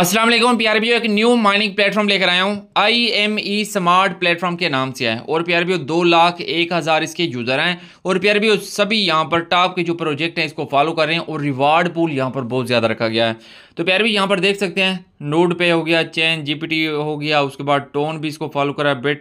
अस्सलाम वालेकुम ओ एक न्यू माइनिंग प्लेटफॉर्म लेकर आया हूँ। I am e smart platform के नाम से है और पी आर बी ओ दो लाख एक हज़ार इसके यूज़र हैं। और प्यार भी सभी यहाँ पर टॉप के जो प्रोजेक्ट हैं, इसको फॉलो कर रहे हैं। और रिवार्ड पूल यहाँ पर बहुत ज़्यादा रखा गया है। तो प्यार भी यहाँ पर देख सकते हैं नोड पे हो गया, चैन, जीपीटी हो गया, उसके बाद टोन भी इसको फॉलो करा, बेट,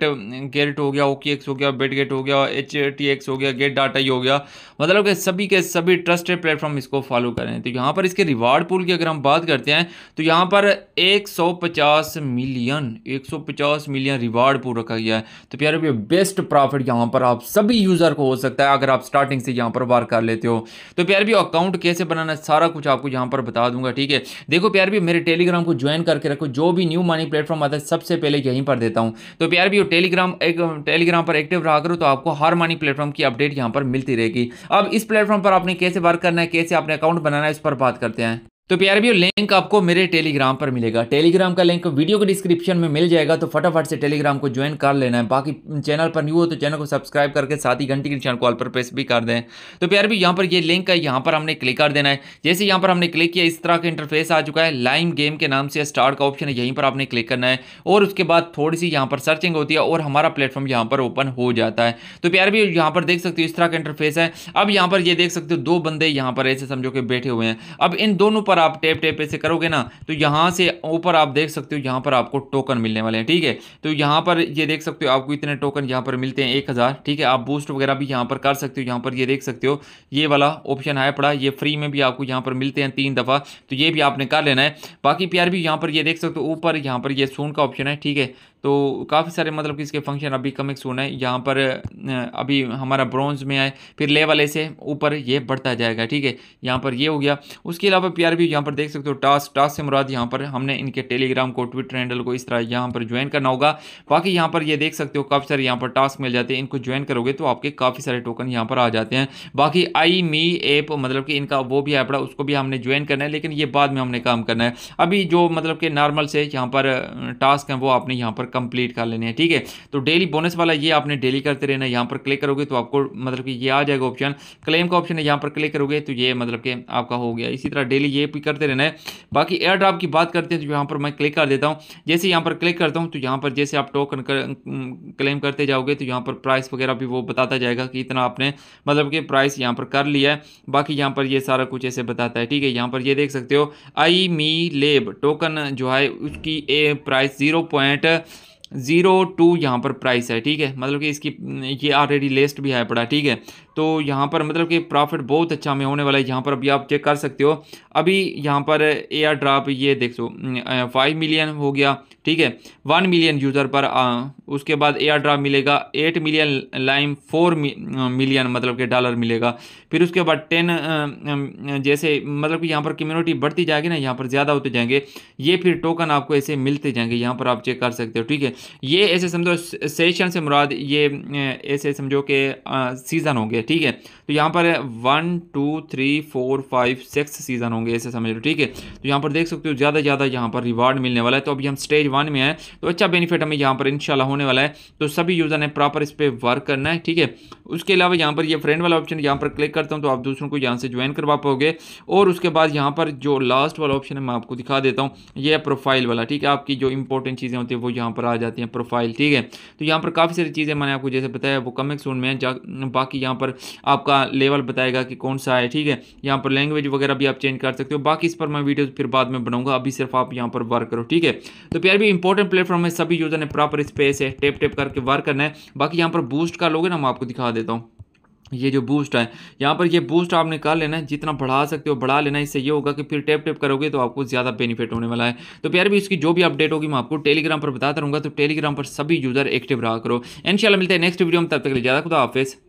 गेट हो गया ओकी एक्स हो गया, बेट गेट हो गया एच टी एक्स हो गया, गेट डाटा ही हो गया। मतलब कि सभी के सभी ट्रस्टेड प्लेटफॉर्म इसको फॉलो करें। तो यहाँ पर इसके रिवार्ड पूल की अगर हम बात करते हैं तो यहाँ पर 150 मिलियन 150 मिलियन रिवार्ड पूल रखा गया है। तो प्यारे भी बेस्ट प्रॉफिट यहाँ पर आप सभी यूज़र को हो सकता है, अगर आप स्टार्टिंग से यहाँ पर वार कर लेते हो। तो प्यारे भी अकाउंट कैसे बनाना है, सारा कुछ आपको यहाँ पर बता दूँगा, ठीक है? देखो प्यार भी मेरे टेलीग्राम को करके रखो, जो भी न्यू मनी प्लेटफॉर्म आता है, सबसे पहले यहीं पर देता हूँ। तो प्यार भी टेलीग्राम एक टेलीग्राम पर एक्टिव रहा करो तो आपको हर मनी प्लेटफॉर्म की अपडेट यहाँ पर मिलती रहेगी। अब इस प्लेटफॉर्म पर आपने कैसे वर्क करना है, कैसे अपने अकाउंट बनाना है, इस पर बात करते हैं। तो प्यार भी लिंक आपको मेरे टेलीग्राम पर मिलेगा। टेलीग्राम का लिंक वीडियो के डिस्क्रिप्शन में मिल जाएगा तो फटाफट से टेलीग्राम को ज्वाइन कर लेना है। बाकी चैनल पर न्यू हो तो चैनल को सब्सक्राइब करके साथ ही घंटी के कॉल पर प्रेस भी कर दें। तो प्यार भी यहाँ पर ये लिंक है, यहाँ पर हमने क्लिक कर देना है। जैसे यहाँ पर हमने क्लिक किया, इस तरह का इंटरफेस आ चुका है। लाइम गेम के नाम से स्टार्ट का ऑप्शन है, यहीं पर आपने क्लिक करना है। और उसके बाद थोड़ी सी यहाँ पर सर्चिंग होती है और हमारा प्लेटफॉर्म यहाँ पर ओपन हो जाता है। तो प्यार भी यहाँ पर देख सकते हो इस तरह का इंटरफेस है। अब यहाँ पर ये देख सकते हो, दो बंदे यहाँ पर ऐसे समझो के बैठे हुए हैं। अब इन दोनों पर आप टेप टेप ऐसे करोगे ना तो यहाँ से ऊपर आप देख सकते हो, यहाँ पर आपको टोकन मिलने वाले हैं, ठीक है? तो यहाँ पर ये देख सकते हो, आपको इतने टोकन यहाँ पर मिलते हैं, एक हज़ार, ठीक है? आप बूस्ट वगैरह भी यहाँ पर कर सकते हो, यहाँ पर ये देख सकते हो, ये वाला ऑप्शन है पड़ा ये फ्री में भी आपको यहाँ पर मिलते हैं तीन दफ़ा तो ये भी आपने कर लेना है। बाकी प्यार भी यहाँ पर ये देख सकते हो, ऊपर यहाँ पर ये सोन का ऑप्शन है, ठीक है? तो काफ़ी सारे मतलब कि इसके फ़ंक्शन अभी कमिंग सुन है। यहाँ पर अभी हमारा ब्रॉन्ज में आए, फिर लेवल ऐसे ऊपर ये बढ़ता जाएगा, ठीक है? यहाँ पर ये हो गया। उसके अलावा प्यार भी यहाँ पर देख सकते हो, टास्क टास्क से मुराद यहाँ पर हमने इनके टेलीग्राम को ट्विटर हैंडल को इस तरह यहाँ पर ज्वाइन करना होगा। बाकी यहाँ पर ये देख सकते हो, काफ़ी सारे यहाँ पर टास्क मिल जाते हैं। इनको ज्वाइन करोगे तो आपके काफ़ी सारे टोकन यहाँ पर आ जाते हैं। बाकी आई मी ऐप मतलब कि इनका वो भी ऐप उसको भी हमने ज्वाइन करना है, लेकिन ये बाद में हमने काम करना है। अभी जो मतलब कि नॉर्मल से यहाँ पर टास्क हैं, वो आपने यहाँ पर कंप्लीट कर लेने हैं, ठीक है? तो डेली बोनस वाला ये आपने डेली करते रहना, यहाँ पर क्लिक करोगे तो आपको मतलब कि ये आ जाएगा ऑप्शन क्लेम का ऑप्शन है, यहाँ पर क्लिक करोगे तो ये मतलब कि आपका हो गया. इसी तरह डेली ये भी करते रहना है. बाकी एयर ड्रॉप की बात करते हैं तो यहाँ पर मैं क्लिक कर देता हूँ. जैसे यहाँ पर क्लिक करता हूँ तो यहाँ पर जैसे आप टोकन क्लेम करते जाओगे तो यहाँ पर प्राइस वगैरह भी वो बताता जाएगा कि इतना आपने मतलब कि प्राइस यहाँ पर कर लिया है. बाकी यहाँ पर ये सारा कुछ ऐसे बताता है, ठीक है? यहाँ पर ये देख सकते हो. आई मी लेब टोकन जो है उसकी a price zero point zero two यहाँ पर प्राइस है ठीक है? मतलब कि इसकी ये ऑलरेडी लिस्ट भी है पड़ा ठीक है? तो यहाँ पर मतलब कि प्रॉफिट बहुत अच्छा में होने वाला है यहाँ पर अभी आप चेक कर सकते हो। अभी यहाँ पर एयर ड्राप ये देख सो फाइव मिलियन हो गया ठीक है? वन मिलियन यूज़र पर आ, उसके बाद एयर ड्राप मिलेगा eight million lime four million मतलब कि डॉलर मिलेगा। फिर उसके बाद टेन जैसे मतलब कि यहाँ पर कम्युनिटी बढ़ती जाएगी ना यहाँ पर ज़्यादा होते जाएँगे। ये फिर टोकन आपको ऐसे मिलते जाएँगे यहाँ पर आप चेक कर सकते हो ठीक है? ये ऐसे समझो सेशन से मुराद ये ऐसे समझो कि सीज़न होंगे, ठीक है? तो यहाँ पर one two three four five six season होंगे ऐसे समझ लो ठीक है? तो यहाँ पर देख सकते हो, ज़्यादा ज़्यादा यहाँ पर रिवार्ड मिलने वाला है। तो अभी हम स्टेज वन में आए तो अच्छा बेनिफिट हमें यहाँ पर इनशाला होने वाला है। तो सभी यूज़र ने प्रॉपर इस पर वर्क करना है, ठीक है? उसके अलावा यहाँ पर ये फ्रेंड वाला ऑप्शन यहाँ पर क्लिक करता हूँ तो आप दूसरों को यहाँ से ज्वाइन करवा पाओगे। और उसके बाद यहाँ पर जो लास्ट वाला ऑप्शन है, मैं आपको दिखा देता हूँ, ये प्रोफ़ाइल वाला, ठीक है? आपकी जो इंपॉर्टेंट चीज़ें होती है, वो यहाँ पर आ जाती हैं प्रोफ़ाइल ठीक है? तो यहाँ पर काफ़ी सारी चीज़ें मैंने आपको जैसे बताया, वो कमिंग सून में बाकी यहाँ पर आपका लेवल बताएगा कि कौन सा है, ठीक है? यहाँ पर लैंग्वेज वगैरह भी आप चेंज कर सकते हो। बाकी इस पर मैं वीडियो फिर बाद में बनाऊँगा, अभी सिर्फ़ आप यहाँ पर वर्क करो, ठीक है? तो प्यार भी इंपॉर्टेंट प्लेटफॉर्म है, सभी यूज़र ने प्रॉपर स्पेस है टेप टेप करके वर्क करना है। बाकी यहाँ पर बूस्ट का लोगे ना, मैं आपको दिखा देता हूँ। ये जो बूस्ट है, यहाँ पर ये बूस्ट आपने कर लेना है, जितना बढ़ा सकते हो, बढ़ा लेना इससे ये होगा कि फिर टैप टैप करोगे तो आपको ज़्यादा बेनिफिट होने वाला है। तो प्यार भी, इसकी जो भी अपडेट होगी मैं आपको टेलीग्राम पर बताता रहूँगा तो टेलीग्राम पर सभी यूज़र एक्टिव रहा करो। इनशाला मिलते हैं नेक्स्ट वीडियो में, तब तक ले ज़्यादा खुदा हाफिज़।